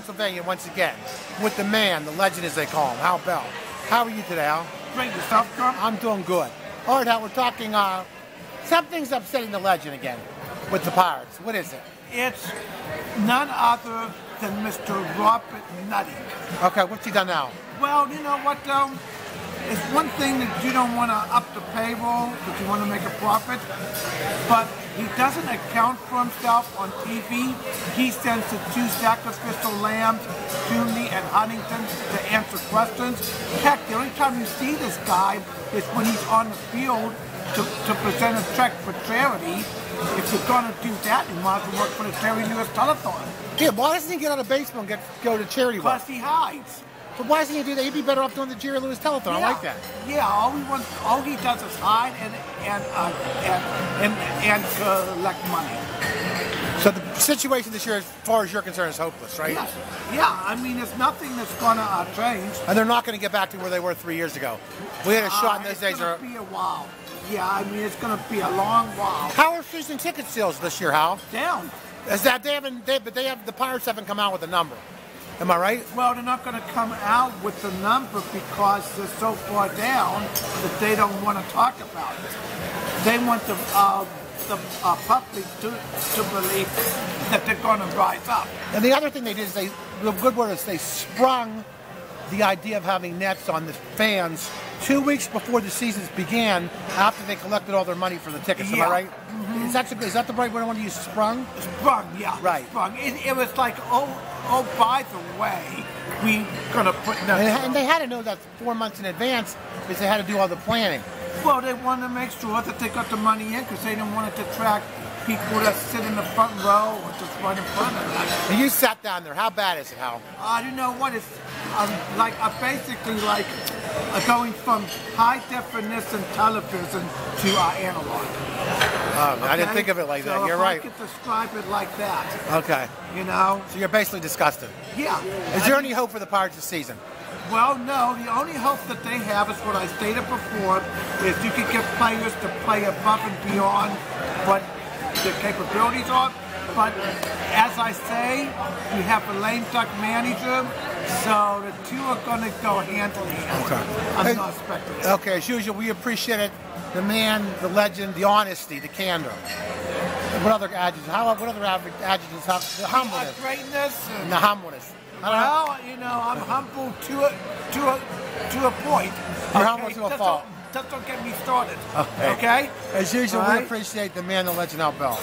Pennsylvania once again with the man, the legend as they call him, Hal Bell. How are you today, Al? Great yourself. I'm doing good. All right, Hal, we're talking. Uh, something's upsetting the legend again with the Pirates. What is it? It's none other than Mr. Robert Nutting. Okay, what's he done now? Well, you know what, though? It's one thing that you don't want to up the payroll because you want to make a profit, but he doesn't account for himself on TV. He sends the two sacrificial lambs, Toomey and Huntington, to answer questions. Heck, the only time you see this guy is when he's on the field to, to present a check for charity. If you're going to do that, you might as well work for the Jerry Lewis Telethon. Yeah, why doesn't he get out of baseball and get go to charity work? Plus, he hides. But why doesn't he do that? He'd be better off doing the Jerry Lewis telethon. I like that. Yeah, all he wants, all he does is hide and and uh, and and, and collect money. So the situation this year, as far as you're concerned, is hopeless, right? Yeah, yeah. I mean, it's nothing that's gonna uh, change. And they're not going to get back to where they were three years ago. We had a shot in Uh, those it's days. gonna Or, be a while. Yeah, I mean, it's gonna be a long while. how are season ticket sales this year, Hal? Down. Is that they haven't? They, but they have the Pirates haven't come out with a number. Am I right? Well, they're not gonna come out with the number because they're so far down that they don't want to talk about it. They want the uh, the uh, public to to believe that they're gonna rise up. And the other thing they did is they, the good word is they sprung the idea of having nets on the fans two weeks before the seasons began after they collected all their money for the tickets. Am I right? Is that is that the right word I want to use? Sprung. Sprung, yeah. Right. Sprung. It, it was like, oh, oh, by the way, we gonna put And, nuts. and they had to know that four months in advance because they had to do all the planning. Well, they wanted to make sure that they got the money in because they didn't want it to attract people that sit in the front row or just right in front of them. And you sat down there. How bad is it, Hal? Uh, you know what? It's um, like uh, basically like uh, going from high definition television to uh, analog. Oh, I didn't think of it like So that. You're right. I could describe it like that, Okay. you know? So you're basically disgusted. Yeah. Is I there mean- any hope for the Pirates this season? Well, no. The only hope that they have is what I stated before: is you can get players to play above and beyond what their capabilities are. But as I say, you have a lame duck manager, so the two are going to go hand in hand. Okay. I'm Hey- not speculating. Okay, as usual, we appreciate it. The man, the legend, the honesty, the candor. What other adjectives? How, what other adjectives? How, the humbleness. greatness. And the humbleness. Well, you know, I'm humble to a to a to a point. You're humble to a fault. Don't, just don't get me started. Okay. okay? As usual, All we right? appreciate the man, the legend, Al Bell.